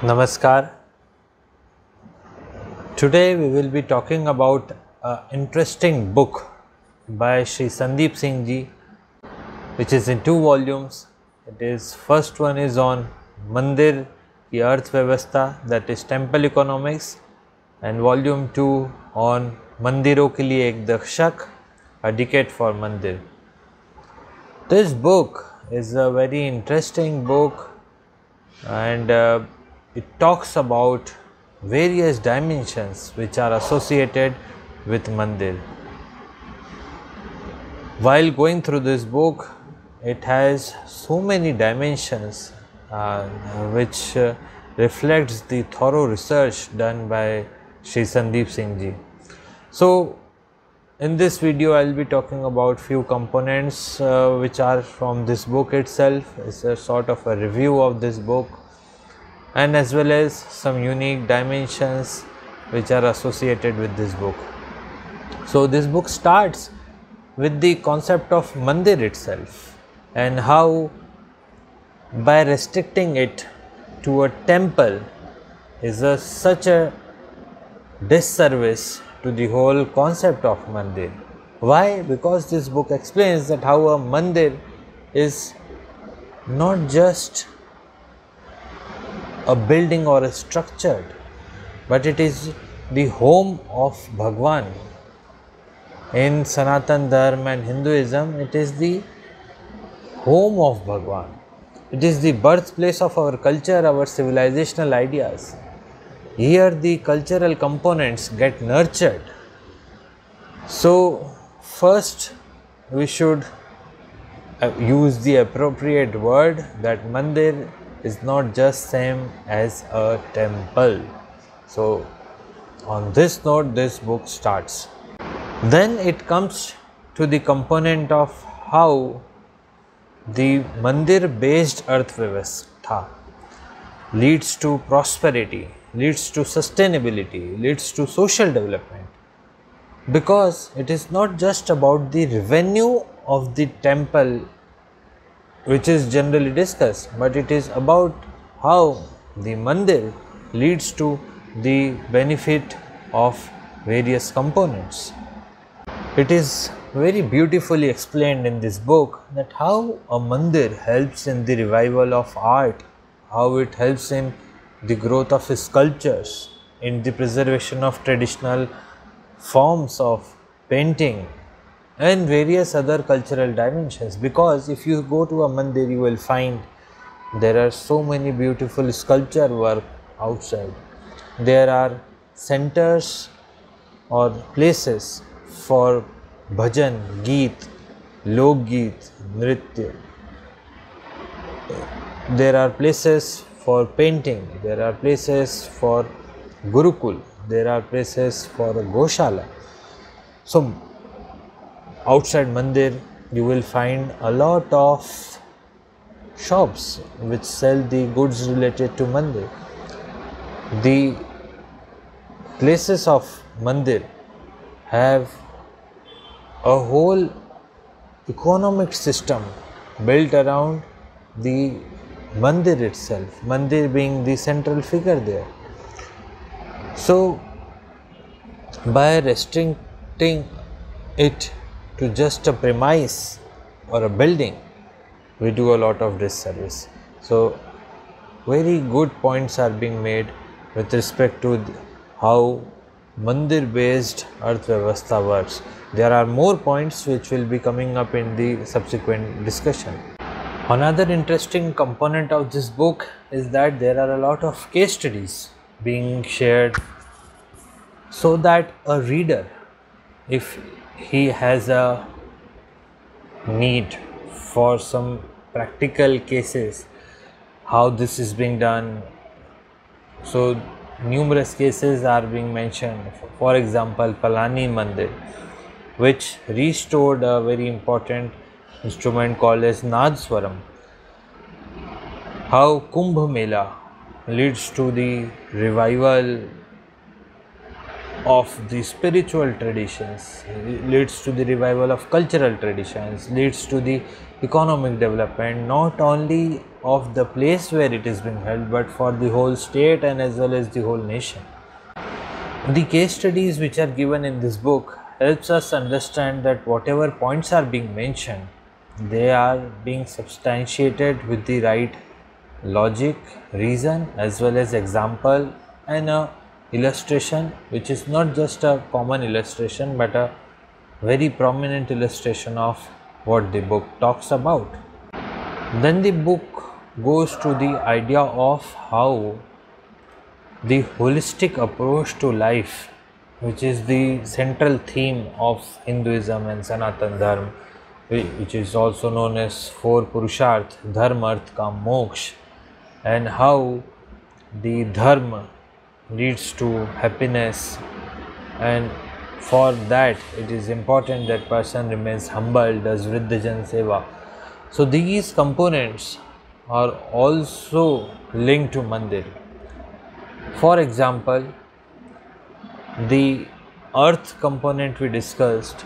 Namaskar. Today we will be talking about an interesting book by Sri Sandeep Singh ji, which is in two volumes. It is first one is on Mandir ki Arth Vyavastha, that is temple economics, and volume two on Mandiro ke liye ek dashak, a decade for Mandir. This book is a very interesting book and uh, it talks about various dimensions which are associated with mandir. While going through this book, it has so many dimensions uh, which uh, reflects the thorough research done by Sri Sandeep Singh ji. So, in this video I will be talking about few components uh, which are from this book itself. It's a sort of a review of this book and as well as some unique dimensions which are associated with this book. So, this book starts with the concept of mandir itself and how by restricting it to a temple is a, such a disservice to the whole concept of mandir. Why? Because this book explains that how a mandir is not just a building or a structure, but it is the home of Bhagwan. In Sanatan Dharma and Hinduism, it is the home of Bhagwan. It is the birthplace of our culture, our civilizational ideas. Here, the cultural components get nurtured. So, first, we should uh, use the appropriate word that mandir is not just same as a temple. So, on this note, this book starts. Then it comes to the component of how the mandir based arth leads to prosperity, leads to sustainability, leads to social development. Because it is not just about the revenue of the temple which is generally discussed, but it is about how the mandir leads to the benefit of various components. It is very beautifully explained in this book that how a mandir helps in the revival of art, how it helps in the growth of sculptures, in the preservation of traditional forms of painting and various other cultural dimensions. Because if you go to a mandir you will find there are so many beautiful sculpture work outside. There are centers or places for bhajan geet lok geet nritya. There are places for painting. There are places for gurukul. There are places for goshala. So outside mandir you will find a lot of shops which sell the goods related to mandir. The places of mandir have a whole economic system built around the mandir itself mandir being the central figure there. So by restricting it to just a premise or a building, we do a lot of disservice. So, very good points are being made with respect to how mandir based arth vyavastha works. There are more points which will be coming up in the subsequent discussion. Another interesting component of this book is that there are a lot of case studies being shared so that a reader, if he has a need for some practical cases how this is being done. So numerous cases are being mentioned. For example palani mandir which restored a very important instrument called as nadswaram how kumbh mela leads to the revival of the spiritual traditions, leads to the revival of cultural traditions, leads to the economic development not only of the place where it is being held but for the whole state and as well as the whole nation. The case studies which are given in this book helps us understand that whatever points are being mentioned they are being substantiated with the right logic, reason as well as example and a illustration which is not just a common illustration but a very prominent illustration of what the book talks about. Then the book goes to the idea of how the holistic approach to life which is the central theme of Hinduism and Sanatan Dharma which is also known as four Purusharth, Dharma, Arth, Moksha and how the Dharma leads to happiness and for that it is important that person remains humble, does Vriddhajan Seva. So these components are also linked to Mandir. For example, the arth component we discussed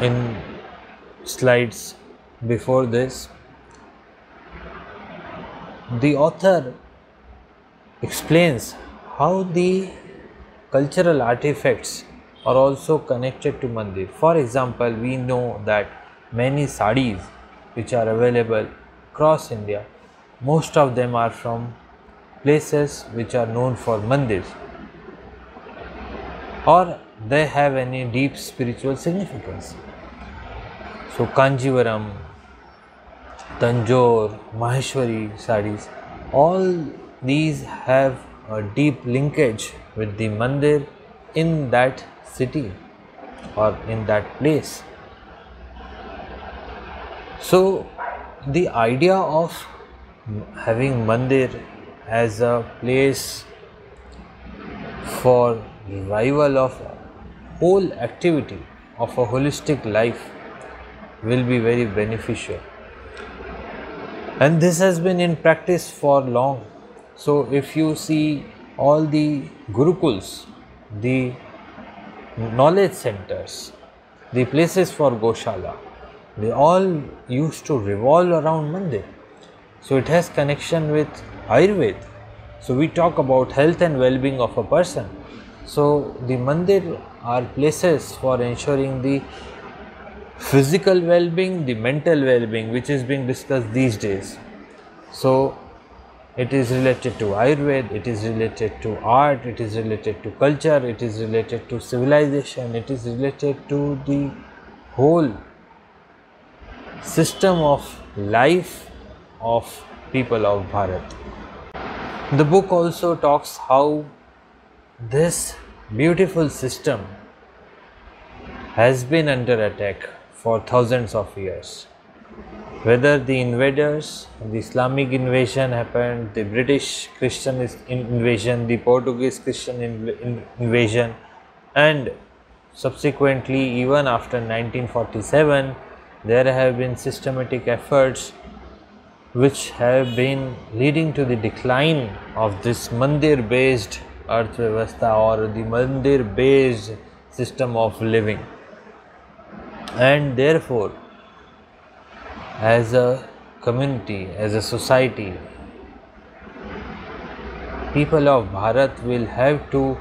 in slides before this, the author explains how the cultural artifacts are also connected to mandir. For example, we know that many saris which are available across India, most of them are from places which are known for mandirs or they have any deep spiritual significance. So Kanjivaram, Tanjore, Maheshwari sarees, all these have a deep linkage with the mandir in that city or in that place. So the idea of having mandir as a place for revival of whole activity of a holistic life will be very beneficial and this has been in practice for long so if you see all the gurukuls the knowledge centers the places for goshala they all used to revolve around mandir. So it has connection with ayurveda. So we talk about health and well-being of a person. So the mandir are places for ensuring the physical well-being, the mental well-being which is being discussed these days. So it is related to Ayurveda, it is related to art, it is related to culture, it is related to civilization, it is related to the whole system of life of people of Bharat. The book also talks how this beautiful system has been under attack for thousands of years. Whether the invaders, the Islamic invasion happened, the British Christian invasion, the Portuguese Christian invasion, and subsequently, even after 1947, there have been systematic efforts which have been leading to the decline of this mandir based Arthvyavastha or the mandir based system of living. And therefore, as a community, as a society, people of Bharat will have to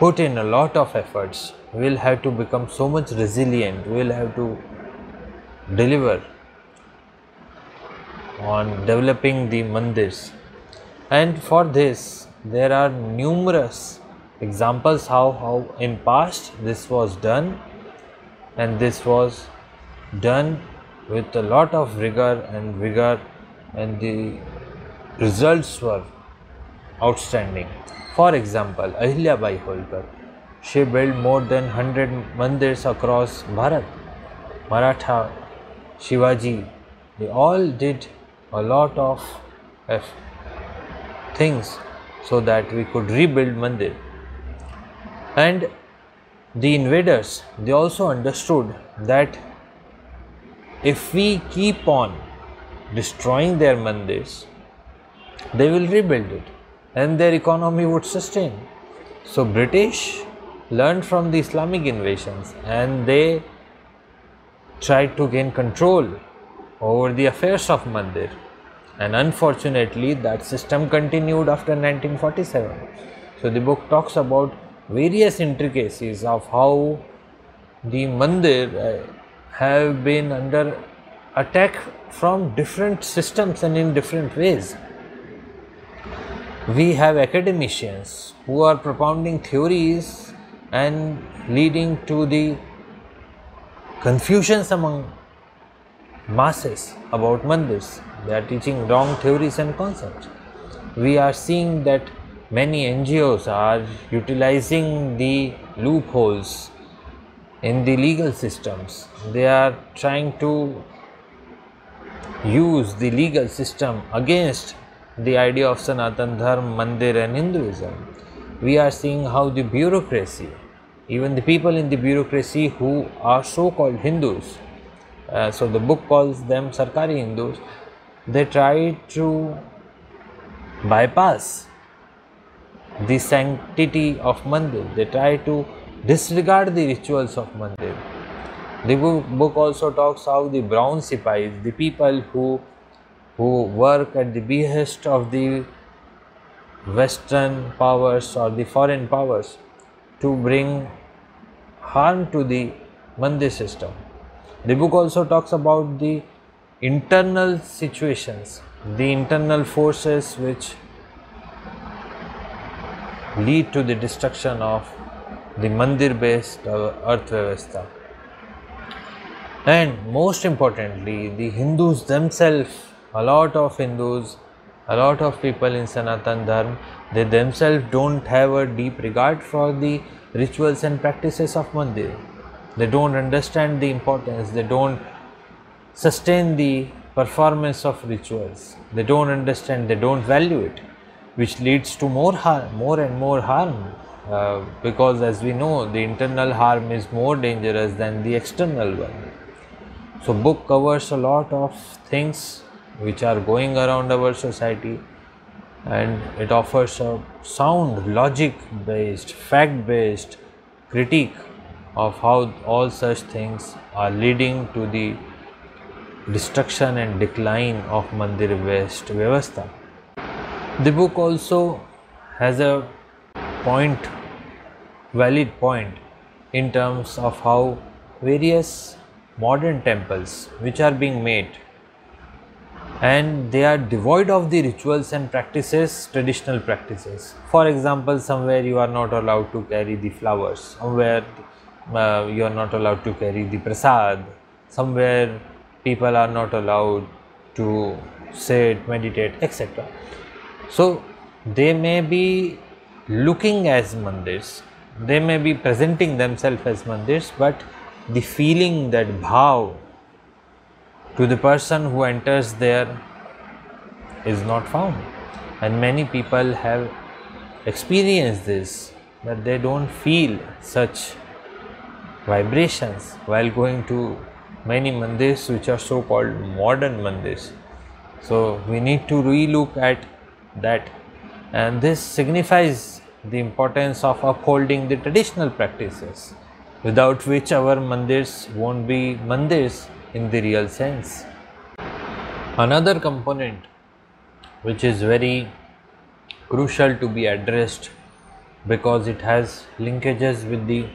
put in a lot of efforts, will have to become so much resilient, will have to deliver on developing the mandirs. And for this there are numerous examples how, how in past this was done and this was done with a lot of rigor and vigor and the results were outstanding. For example, Ahilya Bai Holkar, she built more than 100 mandirs across Bharat. Maratha, Shivaji, they all did a lot of things so that we could rebuild mandir and the invaders they also understood that if we keep on destroying their mandirs they will rebuild it and their economy would sustain So British learned from the Islamic invasions and they tried to gain control over the affairs of Mandir and unfortunately that system continued after 1947. So the book talks about various intricacies of how the Mandir uh, have been under attack from different systems and in different ways. We have academicians who are propounding theories and leading to the confusions among masses about mandirs. They are teaching wrong theories and concepts. We are seeing that many NGOs are utilizing the loopholes in the legal systems. They are trying to use the legal system against the idea of Sanatan Dharma, Mandir and Hinduism. We are seeing how the bureaucracy, even the people in the bureaucracy who are so called Hindus, uh, so the book calls them Sarkari Hindus, they try to bypass the sanctity of Mandir, they try to disregard the rituals of Mandir. The book also talks how the brown sipais, the people who who work at the behest of the western powers or the foreign powers to bring harm to the Mandir system. The book also talks about the internal situations, the internal forces which lead to the destruction of the mandir based uh, arth vyavastha. And most importantly, the Hindus themselves, a lot of Hindus, a lot of people in Sanatan Dharma, they themselves don't have a deep regard for the rituals and practices of mandir. They don't understand the importance, they don't sustain the performance of rituals. They don't understand, they don't value it, which leads to more harm, more and more harm. Uh, because as we know, the internal harm is more dangerous than the external one. So, book covers a lot of things which are going around our society and it offers a sound, logic based, fact based critique of how all such things are leading to the destruction and decline of Mandir West Vyavastha. The book also has a point, valid point in terms of how various modern temples which are being made and they are devoid of the rituals and practices, traditional practices. For example, somewhere you are not allowed to carry the flowers, somewhere uh, you are not allowed to carry the prasad, somewhere people are not allowed to sit, meditate, etc. So, they may be looking as mandirs, they may be presenting themselves as mandirs, but the feeling that bhav to the person who enters there is not found. And many people have experienced this that they don't feel such vibrations while going to many mandirs which are so called modern mandirs. So, we need to relook at that and this signifies the importance of upholding the traditional practices without which our mandirs won't be mandirs in the real sense. Another component which is very crucial to be addressed because it has linkages with the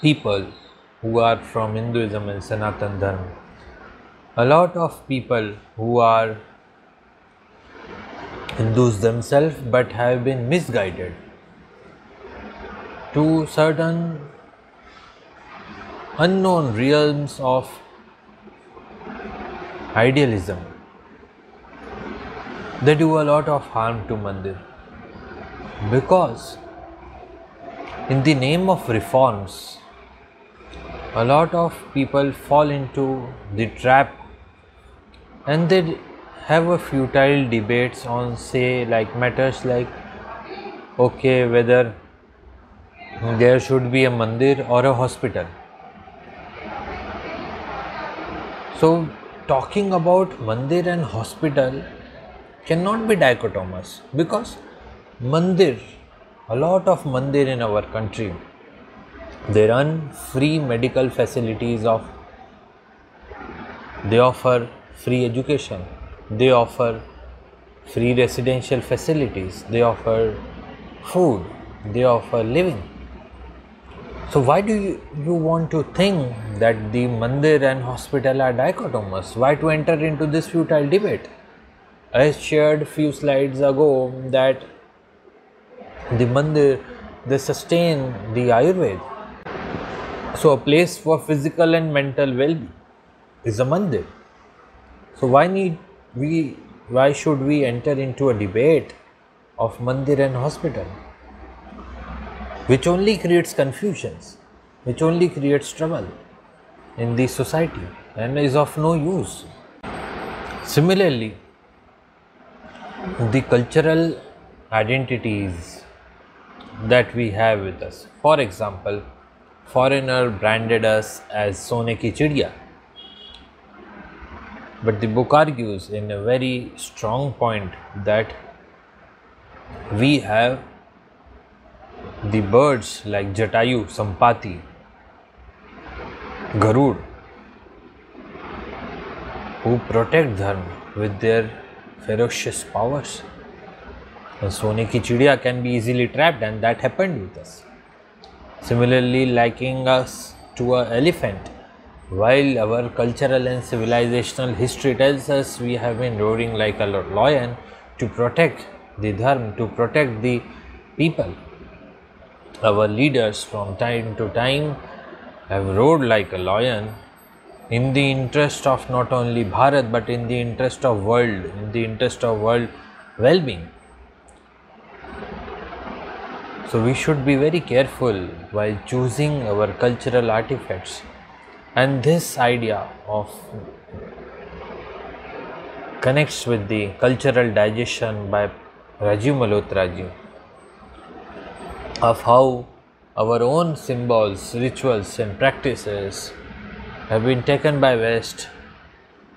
people who are from Hinduism and Sanatan Dharma. A lot of people who are Hindus themselves but have been misguided to certain unknown realms of idealism. They do a lot of harm to Mandir because, in the name of reforms, a lot of people fall into the trap and they have a futile debates on say like matters like okay whether there should be a mandir or a hospital. So talking about mandir and hospital cannot be dichotomous because mandir a lot of mandir in our country they run free medical facilities of they offer free education they offer free residential facilities. They offer food. They offer living. So why do you, you want to think that the mandir and hospital are dichotomous? Why to enter into this futile debate? I shared few slides ago that the mandir they sustain the ayurveda. So a place for physical and mental well-being is a mandir. So why need we why should we enter into a debate of mandir and hospital? Which only creates confusions which only creates trouble in the society and is of no use. Similarly the cultural identities that we have with us for example foreigner branded us as sone ki chidiya but the book argues in a very strong point that we have the birds like Jatayu, Sampati, Garud who protect Dharma with their ferocious powers. And Sone ki chidiya can be easily trapped and that happened with us. Similarly, liking us to an elephant while our cultural and civilizational history tells us we have been roaring like a lion to protect the dharma, to protect the people. Our leaders from time to time have roared like a lion in the interest of not only Bharat but in the interest of world, in the interest of world well-being. So we should be very careful while choosing our cultural artifacts and this idea of connects with the cultural digestion by Rajiv Malhotra of how our own symbols, rituals and practices have been taken by West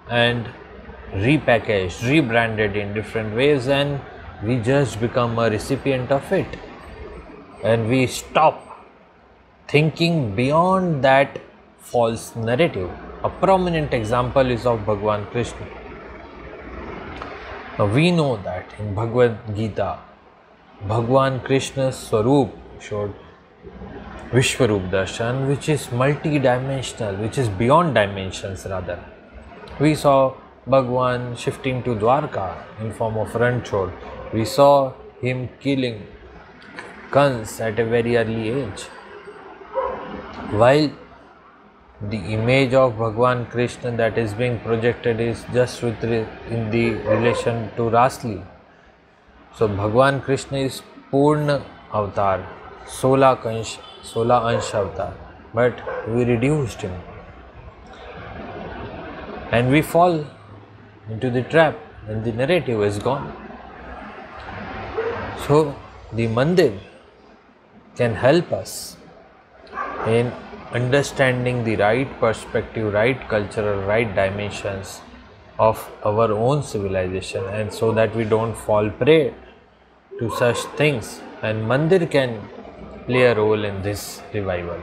and repackaged, rebranded in different ways and we just become a recipient of it. And we stop thinking beyond that false narrative. A prominent example is of Bhagwan Krishna. Now we know that in Bhagavad Gita, Bhagwan Krishna's Swarup showed Vishwarup Darshan, which is multi-dimensional, which is beyond dimensions rather. We saw Bhagwan shifting to Dwarka in form of Ranchod. We saw him killing Kans at a very early age. While the image of Bhagwan Krishna that is being projected is just with in the relation to Rasli. So Bhagwan Krishna is Purna avatar, Sola Ansh, Sola Ansh avatar, but we reduced him. And we fall into the trap and the narrative is gone. So the mandir can help us in understanding the right perspective, right cultural, right dimensions of our own civilization, and so that we don't fall prey to such things. And Mandir can play a role in this revival.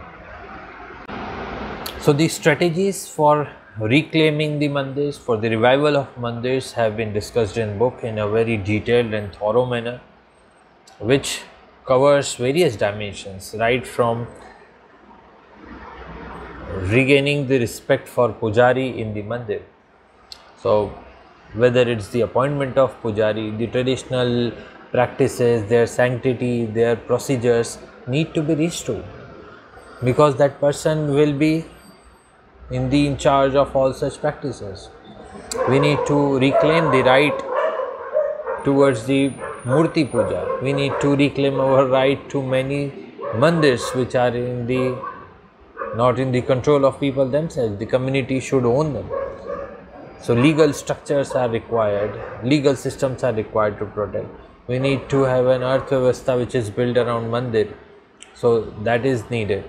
So, the strategies for reclaiming the mandirs, for the revival of mandirs, have been discussed in book in a very detailed and thorough manner, which covers various dimensions, right from regaining the respect for pujari in the mandir. So, whether it's the appointment of pujari, the traditional practices, their sanctity, their procedures need to be restored because that person will be in the in charge of all such practices. We need to reclaim the right towards the Murti Puja. We need to reclaim our right to many mandirs which are in the not in the control of people themselves. The community should own them. So legal structures are required, legal systems are required to protect. We need to have an Arthvyavastha which is built around mandir. So that is needed.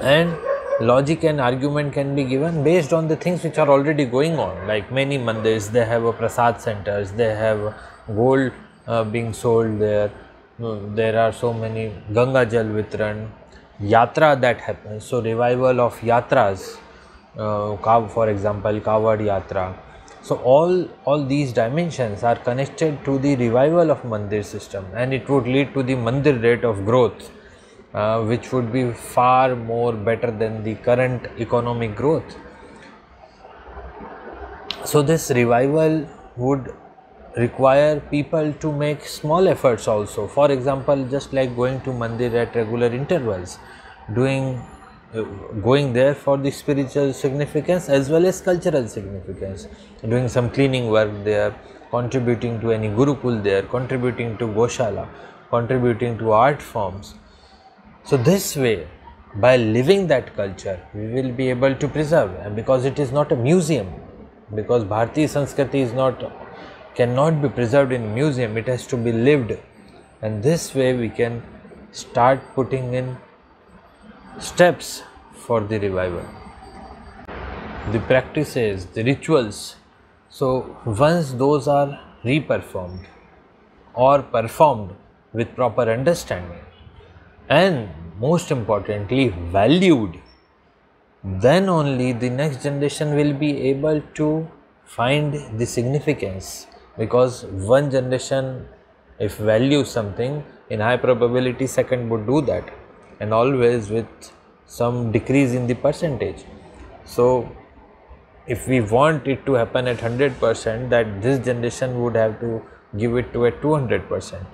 And logic and argument can be given based on the things which are already going on. Like many mandirs, they have a prasad centers, they have gold uh, being sold there, there are so many Ganga Jal Vitran, Yatra that happens. So, revival of Yatras, uh, for example, Kawad Yatra. So, all, all these dimensions are connected to the revival of Mandir system and it would lead to the Mandir rate of growth, uh, which would be far more better than the current economic growth. So, this revival would require people to make small efforts also. For example just like going to mandir at regular intervals doing uh, going there for the spiritual significance as well as cultural significance. Doing some cleaning work there contributing to any gurukul there contributing to goshala contributing to art forms. So this way by living that culture we will be able to preserve. And because it is not a museum because bharati Sanskriti is not cannot be preserved in museum it has to be lived. And this way we can start putting in steps for the revival. The practices the rituals so once those are reperformed or performed with proper understanding and most importantly valued then only the next generation will be able to find the significance because one generation if value something in high probability second would do that. And always with some decrease in the percentage. So if we want it to happen at 100% that this generation would have to give it to a 200%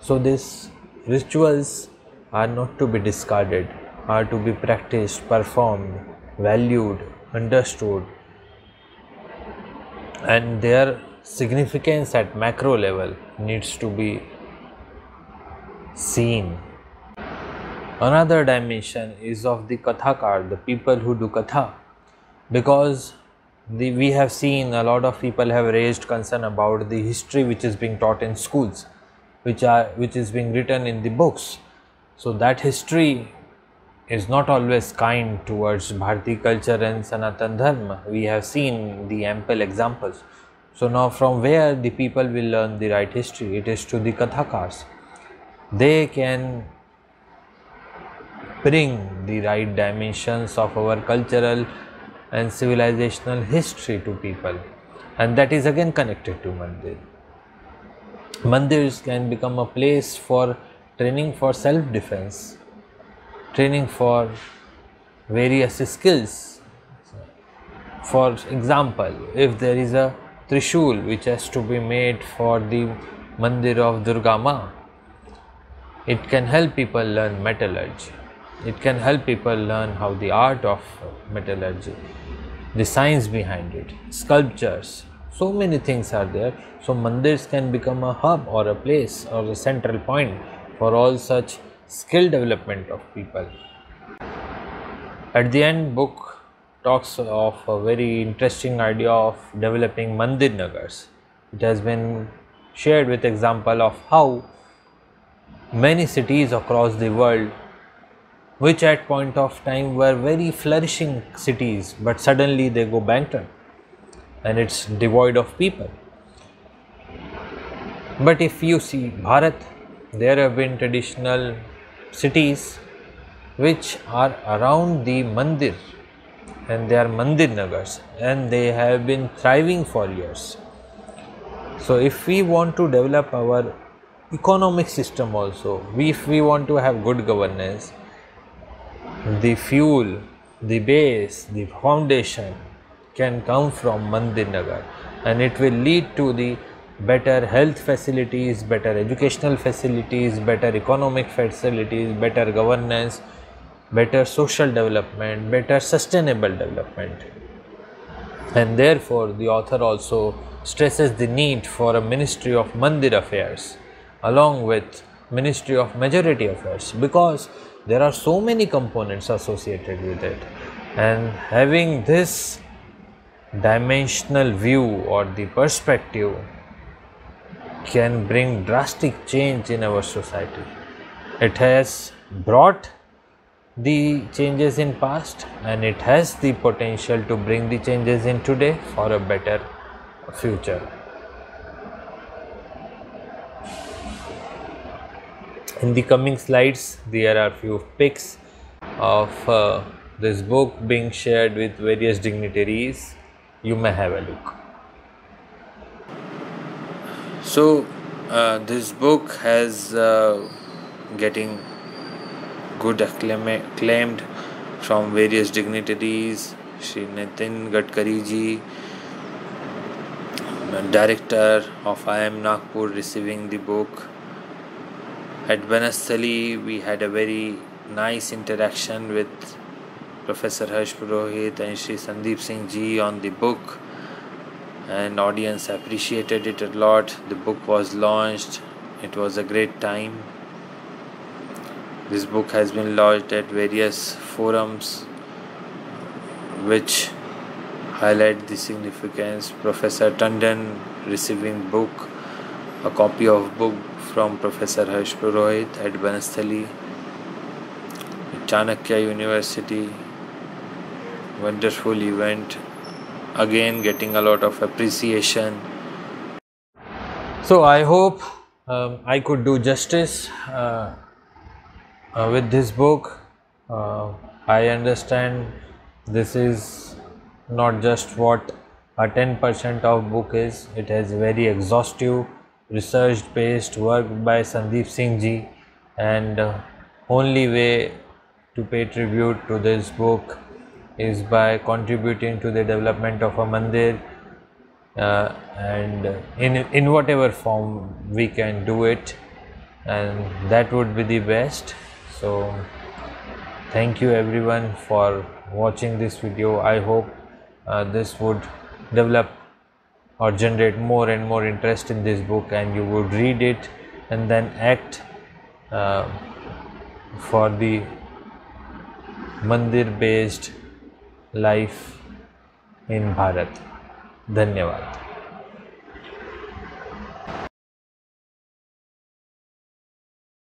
so these rituals are not to be discarded are to be practiced performed valued understood. And their significance at macro level needs to be seen. Another dimension is of the Kathakar, the people who do Katha, because the, we have seen a lot of people have raised concern about the history which is being taught in schools, which are which is being written in the books. So that history is not always kind towards Bharati culture and Sanatan Dharma. We have seen the ample examples. So now from where the people will learn the right history? It is to the Kathakars. They can bring the right dimensions of our cultural and civilizational history to people and that is again connected to mandir. Mandirs can become a place for training for self defense, training for various skills. For example, if there is a Trishul which has to be made for the Mandir of Durga Ma. It can help people learn metallurgy. It can help people learn how the art of metallurgy, the science behind it, sculptures, so many things are there. So mandirs can become a hub or a place or a central point for all such skill development of people. At the end book talks of a very interesting idea of developing mandir nagars. It has been shared with example of how many cities across the world which at point of time were very flourishing cities but suddenly they go bankrupt and it's devoid of people. But if you see Bharat, there have been traditional cities which are around the mandir and they are mandir nagars and they have been thriving for years. So, if we want to develop our economic system also, we, if we want to have good governance, the fuel, the base, the foundation can come from Mandir Nagar and it will lead to the better health facilities, better educational facilities, better economic facilities, better governance, better social development, better sustainable development. And therefore, the author also stresses the need for a Ministry of Mandir Affairs along with Ministry of Majority Affairs because there are so many components associated with it. And having this dimensional view or the perspective can bring drastic change in our society. It has brought the changes in past and it has the potential to bring the changes in today for a better future. In the coming slides there are few pics of uh, this book being shared with various dignitaries. You may have a look. So uh, this book has uh, getting good acclaim- acclaimed from various dignitaries Shri Nitin Gadkari ji director of IIM Nagpur receiving the book at Banasthali, we had a very nice interaction with Professor Harsh Purohit and Sri Sandeep Singh Ji on the book, and audience appreciated it a lot. The book was launched. It was a great time. This book has been launched at various forums, which highlight the significance. Professor Tandon receiving book, a copy of book from Professor Harsh Purohit at Banasthali, Chanakya University. Wonderful event. Again, getting a lot of appreciation. So, I hope um, I could do justice uh, uh, with this book. Uh, I understand this is not just what a 10% of book is, it has very exhaustive research based work by Sandeep Singh ji and uh, only way to pay tribute to this book is by contributing to the development of a mandir uh, and in in whatever form we can do it and that would be the best so thank you everyone for watching this video i hope uh, this would develop or generate more and more interest in this book and you would read it and then act uh, for the mandir based life in Bharat. Dhanyavad.